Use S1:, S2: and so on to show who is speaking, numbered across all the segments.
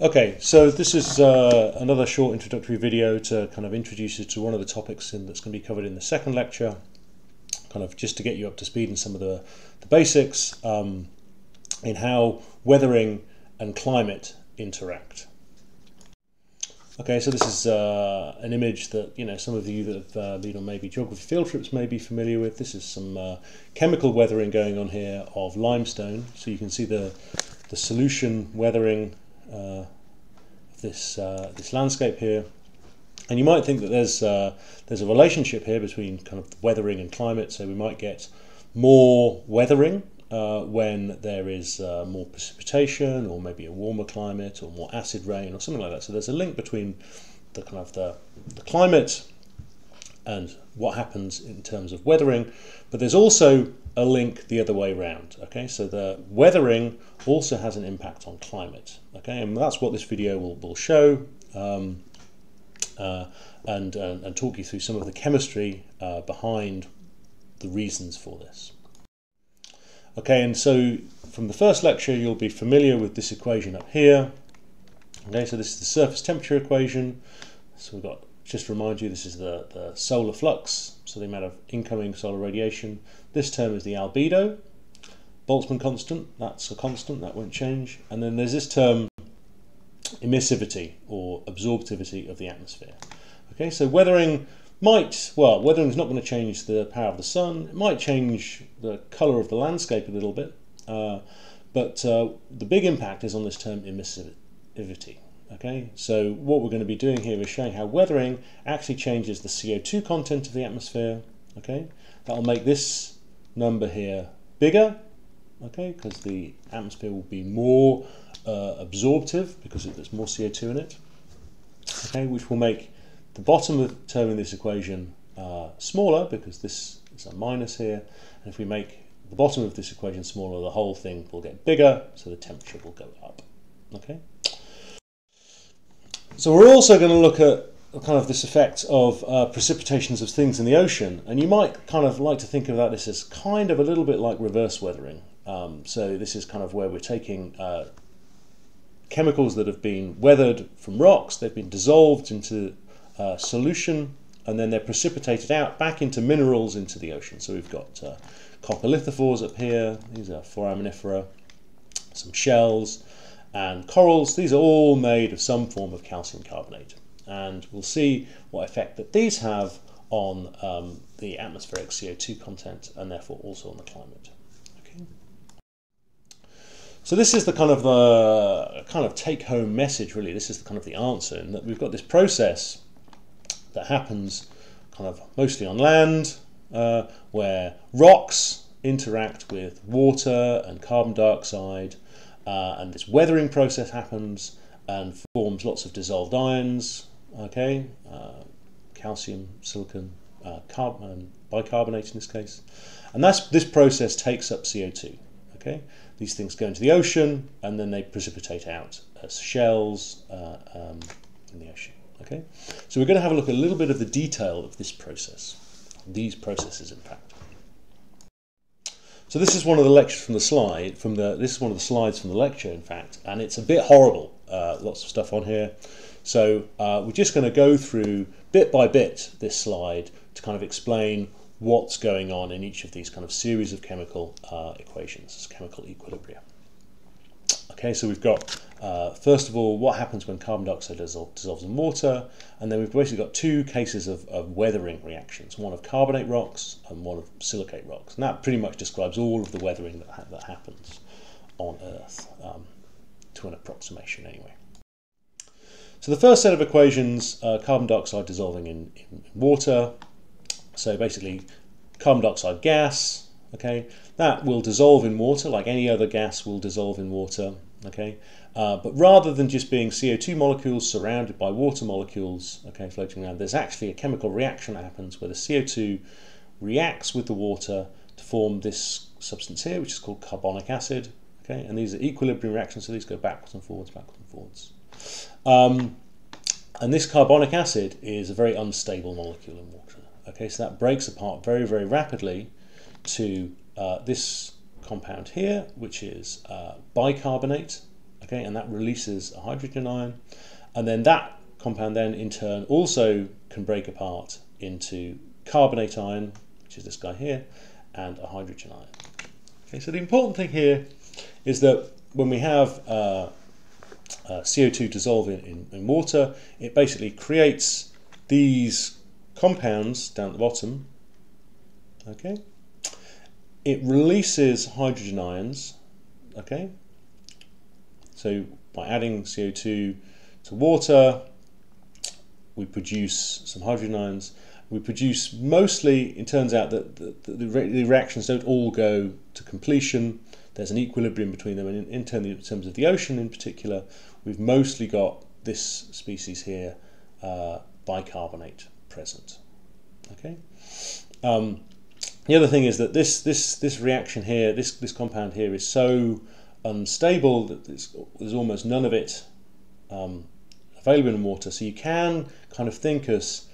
S1: Okay, so this is uh, another short introductory video to kind of introduce you to one of the topics in, that's going to be covered in the second lecture, kind of just to get you up to speed in some of the, the basics um, in how weathering and climate interact. Okay, so this is uh, an image that you know some of you that have uh, been on maybe geography field trips may be familiar with. This is some uh, chemical weathering going on here of limestone. So you can see the the solution weathering uh, this uh, this landscape here, and you might think that there's uh, there's a relationship here between kind of weathering and climate. So we might get more weathering uh, when there is uh, more precipitation or maybe a warmer climate or more acid rain or something like that. So there's a link between the kind of the, the climate and what happens in terms of weathering, but there's also a link the other way around. Okay, so the weathering also has an impact on climate. Okay, and that's what this video will, will show. Um, uh, and, uh, and talk you through some of the chemistry uh, behind the reasons for this. Okay, and so from the first lecture, you'll be familiar with this equation up here. Okay, so this is the surface temperature equation. So we've got, just to remind you, this is the, the solar flux, so the amount of incoming solar radiation. This term is the albedo, Boltzmann constant, that's a constant, that won't change. And then there's this term, emissivity or absorptivity of the atmosphere. Okay, so weathering might, well, weathering is not going to change the power of the sun. It might change the colour of the landscape a little bit. Uh, but uh, the big impact is on this term emissivity. Okay, so what we're going to be doing here is showing how weathering actually changes the CO2 content of the atmosphere. Okay, that'll make this number here bigger. Okay, because the atmosphere will be more uh, absorptive because there's more CO2 in it. Okay, which will make the bottom of term in this equation uh, smaller because this is a minus here. And if we make the bottom of this equation smaller, the whole thing will get bigger, so the temperature will go up. Okay. So we're also going to look at kind of this effect of uh, precipitations of things in the ocean, and you might kind of like to think about this as kind of a little bit like reverse weathering. Um, so this is kind of where we're taking uh, chemicals that have been weathered from rocks, they've been dissolved into uh, solution and then they're precipitated out back into minerals into the ocean. So we've got uh, coccolithophores up here, these are foraminifera, some shells and corals. These are all made of some form of calcium carbonate. And we'll see what effect that these have on um, the atmospheric CO2 content and therefore also on the climate. Okay. So this is the kind of the kind of take home message really. This is the kind of the answer in that we've got this process that happens kind of mostly on land, uh, where rocks interact with water and carbon dioxide, uh, and this weathering process happens and forms lots of dissolved ions, okay, uh, calcium, silicon, uh, carbon, bicarbonate in this case, and that's this process takes up CO2. Okay, these things go into the ocean and then they precipitate out as shells uh, um, in the ocean. Okay, so we're going to have a look at a little bit of the detail of this process, these processes in fact. So this is one of the lectures from the slide, from the this is one of the slides from the lecture in fact, and it's a bit horrible. Uh, lots of stuff on here. So uh, we're just going to go through bit by bit this slide to kind of explain what's going on in each of these kind of series of chemical uh, equations, chemical equilibria. Okay, so we've got uh, first of all, what happens when carbon dioxide dissolves in water? And then we've basically got two cases of, of, weathering reactions, one of carbonate rocks and one of silicate rocks. And that pretty much describes all of the weathering that, ha that happens on Earth, um, to an approximation anyway. So the first set of equations, uh, carbon dioxide dissolving in, in water. So basically carbon dioxide gas, okay, that will dissolve in water like any other gas will dissolve in water, okay. Uh, but rather than just being CO2 molecules surrounded by water molecules, okay, floating around, there's actually a chemical reaction that happens where the CO2 reacts with the water to form this substance here, which is called carbonic acid, okay, and these are equilibrium reactions, so these go backwards and forwards, backwards and forwards. Um, and this carbonic acid is a very unstable molecule in water, okay, so that breaks apart very, very rapidly to uh, this compound here, which is uh, bicarbonate, okay, and that releases a hydrogen ion, and then that compound then in turn also can break apart into carbonate ion, which is this guy here, and a hydrogen ion. Okay, so the important thing here is that when we have uh, uh, CO2 dissolving in, in, water, it basically creates these compounds down at the bottom. Okay, it releases hydrogen ions. Okay, so by adding CO2 to water, we produce some hydrogen ions. We produce mostly, it turns out that the, the, the reactions don't all go to completion. There's an equilibrium between them, and in, in, terms of the ocean in particular, we've mostly got this species here, uh, bicarbonate, present. Okay. Um, the other thing is that this this this reaction here, this this compound here, is so unstable that there's almost none of it um, available in water. So you can kind of think as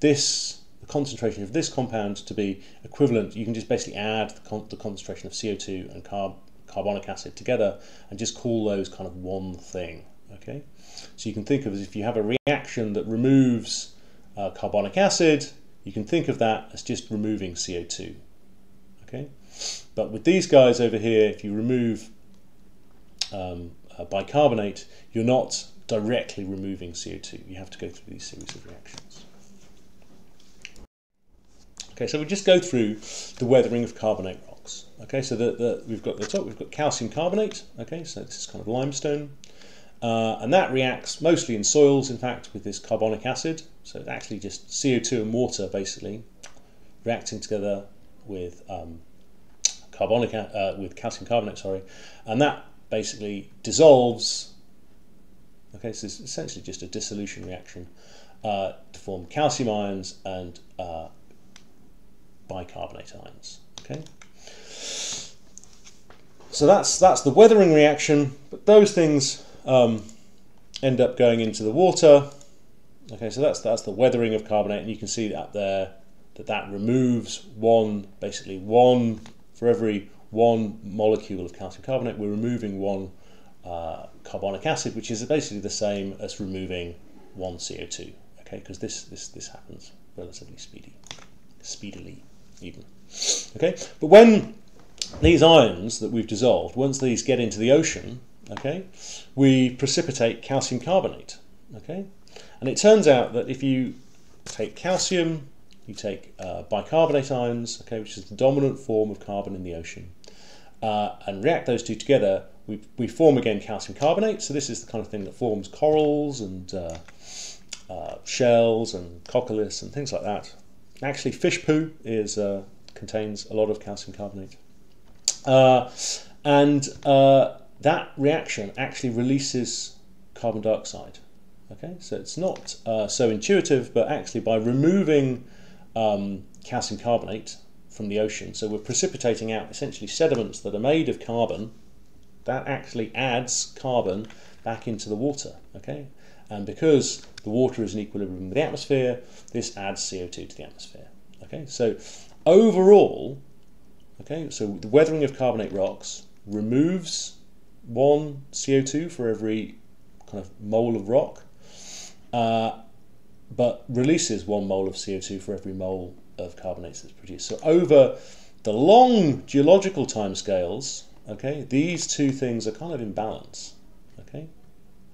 S1: this the concentration of this compound to be equivalent. You can just basically add the, con the concentration of CO2 and carb carbonic acid together and just call those kind of one thing. Okay, so you can think of as if you have a reaction that removes uh, carbonic acid, you can think of that as just removing CO2. Okay, but with these guys over here, if you remove um, uh, bicarbonate, you're not directly removing CO2. You have to go through these series of reactions. Okay, so we just go through the weathering of carbonate rocks. Okay, so the, the, we've got the top, we've got calcium carbonate. Okay, so this is kind of limestone. Uh, and that reacts mostly in soils, in fact, with this carbonic acid. So it's actually just CO2 and water, basically, reacting together with um, carbonic uh, with calcium carbonate, sorry, and that basically dissolves. Okay, so it's essentially just a dissolution reaction uh, to form calcium ions and uh, bicarbonate ions. Okay, so that's that's the weathering reaction. But those things um, end up going into the water. Okay, so that's that's the weathering of carbonate, and you can see that there that that removes one basically one for every one molecule of calcium carbonate, we're removing one uh, carbonic acid, which is basically the same as removing one CO2. Okay, because this this this happens relatively speedy, speedily even. Okay, but when these ions that we've dissolved, once these get into the ocean, okay, we precipitate calcium carbonate. Okay, and it turns out that if you take calcium, you take uh, bicarbonate ions, okay, which is the dominant form of carbon in the ocean, uh, and react those two together, we, we form again calcium carbonate. So this is the kind of thing that forms corals and uh, uh, shells and coccoliths and things like that. Actually, fish poo is uh, contains a lot of calcium carbonate. Uh, and that reaction actually releases carbon dioxide. Okay, so it's not so intuitive, but actually by removing um, calcium carbonate from the ocean. So we're precipitating out essentially sediments that are made of carbon. That actually adds carbon back into the water. Okay, and because the water is in equilibrium with the atmosphere, this adds CO2 to the atmosphere. Okay, so overall, okay, so the weathering of carbonate rocks removes one CO2 for every kind of mole of rock, uh, but releases one mole of CO2 for every mole of carbonates that's produced. So over the long geological timescales, okay, these two things are kind of in balance. Okay,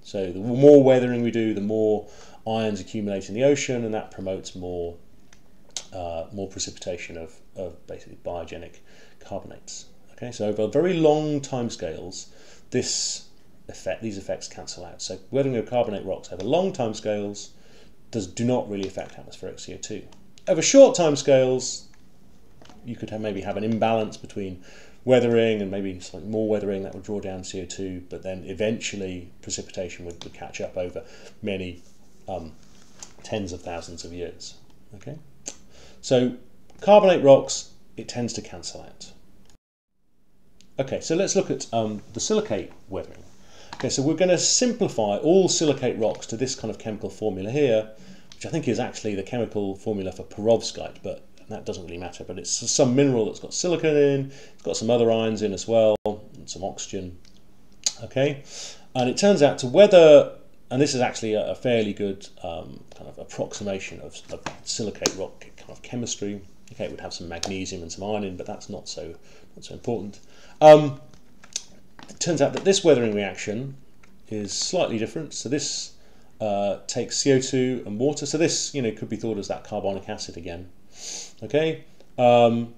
S1: so the more weathering we do, the more ions accumulate in the ocean, and that promotes more uh, more precipitation of, of basically biogenic carbonates. Okay, so over very long timescales, this effect, these effects cancel out. So weathering of carbonate rocks over long timescales does do not really affect atmospheric CO2 over short time scales, you could have maybe have an imbalance between weathering and maybe more weathering that would draw down CO2, but then eventually precipitation would, would catch up over many um, tens of thousands of years. Okay, so carbonate rocks it tends to cancel out. Okay, so let's look at um, the silicate weathering. Okay, so we're going to simplify all silicate rocks to this kind of chemical formula here, which I think is actually the chemical formula for perovskite, but that doesn't really matter. But it's some mineral that's got silicon in, it's got some other ions in as well, and some oxygen. Okay, And it turns out to weather, and this is actually a, a fairly good um, kind of approximation of, of, silicate rock kind of chemistry. Okay, it would have some magnesium and some iron in, but that's not so not so important. Um, it turns out that this weathering reaction is slightly different. So this uh, takes CO2 and water. So this, you know, could be thought as that carbonic acid again. Okay, um,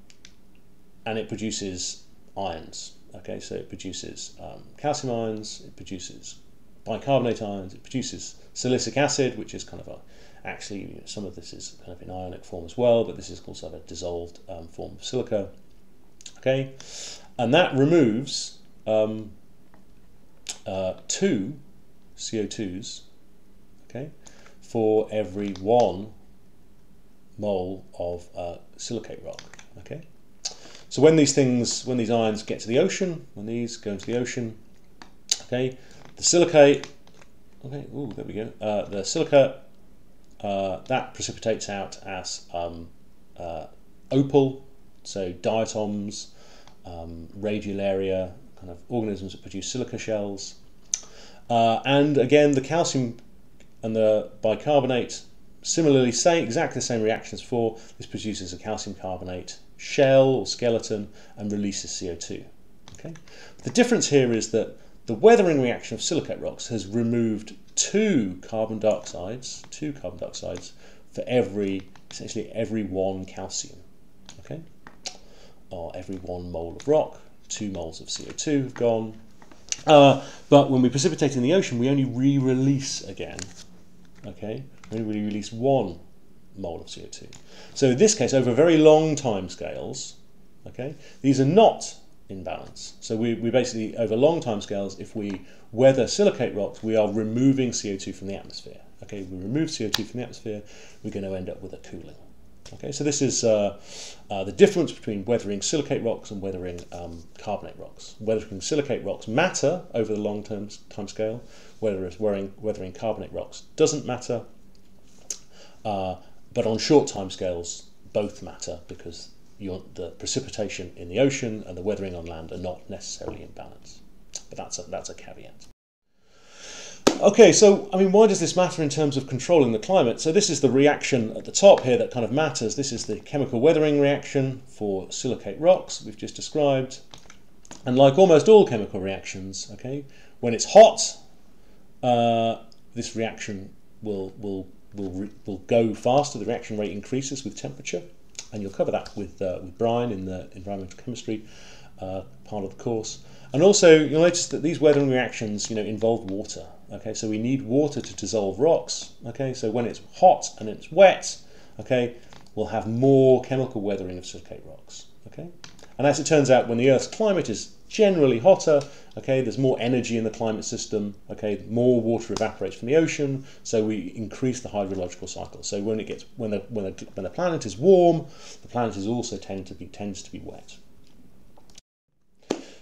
S1: and it produces ions. Okay, so it produces um, calcium ions, it produces bicarbonate ions, it produces silicic acid, which is kind of a, actually you know, some of this is kind of in ionic form as well, but this is also a dissolved um, form of silica. Okay, and that removes um, uh, two CO2s. Okay, for every one mole of uh, silicate rock. Okay, so when these things, when these ions get to the ocean, when these go into the ocean, okay, the silicate, okay, ooh, there we go. Uh, the silica uh, that precipitates out as um, uh, opal, so diatoms, um, radiolaria, kind of organisms that produce silica shells. Uh, and again, the calcium and the bicarbonate Similarly, same, exactly the same reactions for this produces a calcium carbonate shell or skeleton and releases CO2. Okay? The difference here is that the weathering reaction of silicate rocks has removed two carbon dioxides, two carbon dioxides for every, essentially every one calcium. Okay? Or every one mole of rock, two moles of CO2 have gone. Uh, but when we precipitate in the ocean, we only re-release again. Okay? we only release one mole of CO2. So in this case, over very long time scales, okay, these are not in balance. So we, we basically, over long time scales, if we weather silicate rocks, we are removing CO2 from the atmosphere. Okay, we remove CO2 from the atmosphere, we're going to end up with a cooling. Okay, so this is uh, uh, the difference between weathering silicate rocks and weathering um, carbonate rocks. Weathering silicate rocks matter over the long term time scale, whereas weathering, weathering carbonate rocks doesn't matter uh, but on short time scales, both matter because the precipitation in the ocean and the weathering on land are not necessarily in balance. But that's a, that's a caveat. Okay, so I mean, why does this matter in terms of controlling the climate? So this is the reaction at the top here that kind of matters. This is the chemical weathering reaction for silicate rocks we've just described. And like almost all chemical reactions, okay, when it's hot, uh, this reaction will will will, will go faster, the reaction rate increases with temperature, and you'll cover that with, uh, with Brian in the environmental chemistry uh, part of the course. And also, you'll notice that these weathering reactions, you know, involve water. Okay, so we need water to dissolve rocks. Okay, so when it's hot and it's wet, okay, we'll have more chemical weathering of silicate rocks. Okay, and as it turns out, when the Earth's climate is generally hotter, Okay, there's more energy in the climate system. Okay, more water evaporates from the ocean, so we increase the hydrological cycle. So when it gets when the when the, when the planet is warm, the planet is also tend to be tends to be wet.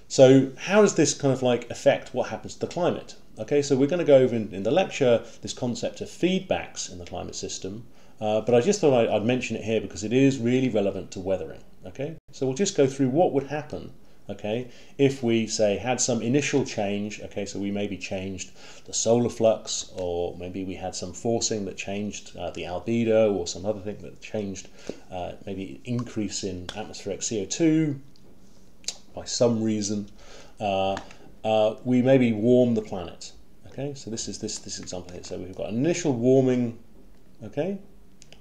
S1: So how does this kind of like affect what happens to the climate? Okay, so we're going to go over in, in the lecture this concept of feedbacks in the climate system, uh, but I just thought I'd, I'd mention it here because it is really relevant to weathering. Okay, so we'll just go through what would happen okay if we say had some initial change okay so we maybe changed the solar flux or maybe we had some forcing that changed uh, the albedo or some other thing that changed uh, maybe increase in atmospheric CO2 by some reason uh, uh, we maybe warm the planet okay so this is this this example here so we've got initial warming okay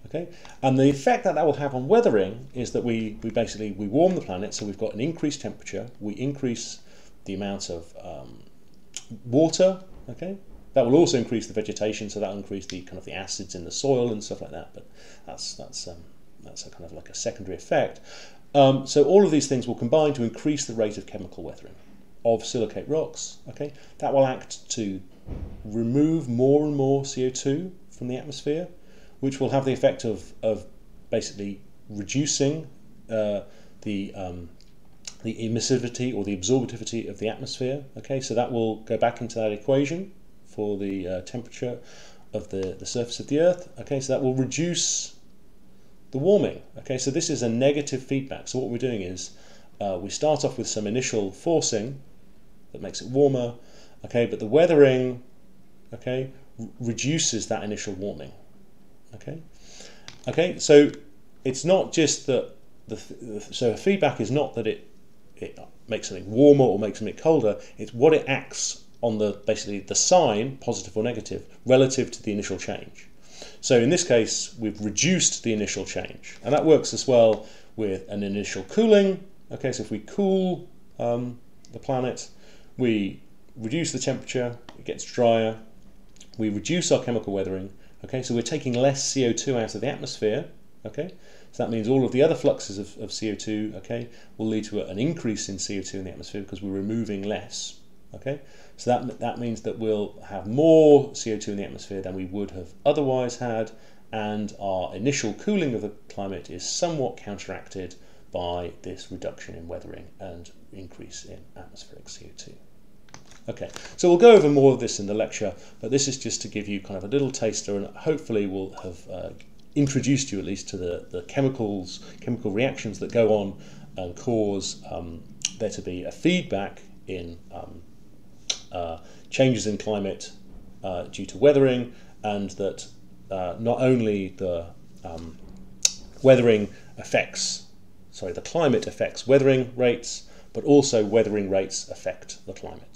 S1: Okay, and the effect that that will have on weathering is that we, we basically we warm the planet, so we've got an increased temperature. We increase the amount of um, water. Okay, that will also increase the vegetation, so that will increase the kind of the acids in the soil and stuff like that. But that's that's um, that's a kind of like a secondary effect. Um, so all of these things will combine to increase the rate of chemical weathering of silicate rocks. Okay, that will act to remove more and more CO2 from the atmosphere which will have the effect of, of basically reducing uh, the um, the emissivity or the absorptivity of the atmosphere. Okay, so that will go back into that equation for the uh, temperature of the, the surface of the Earth. Okay, so that will reduce the warming. Okay, so this is a negative feedback. So what we're doing is uh, we start off with some initial forcing that makes it warmer, okay, but the weathering, okay, reduces that initial warming, okay. Okay, so it's not just that the, so feedback is not that it it makes something warmer or makes something colder. It's what it acts on the basically the sign, positive or negative, relative to the initial change. So in this case, we've reduced the initial change, and that works as well with an initial cooling. Okay, so if we cool um, the planet, we reduce the temperature, it gets drier, we reduce our chemical weathering. Okay, so we're taking less CO2 out of the atmosphere. Okay, so that means all of the other fluxes of, of CO2, okay, will lead to an increase in CO2 in the atmosphere because we're removing less. Okay, so that that means that we'll have more CO2 in the atmosphere than we would have otherwise had, and our initial cooling of the climate is somewhat counteracted by this reduction in weathering and increase in atmospheric CO2. Okay, so we'll go over more of this in the lecture, but this is just to give you kind of a little taster and hopefully we'll have uh, introduced you at least to the, the chemicals, chemical reactions that go on and cause um, there to be a feedback in um, uh, changes in climate uh, due to weathering and that uh, not only the um, weathering affects, sorry, the climate affects weathering rates, but also weathering rates affect the climate.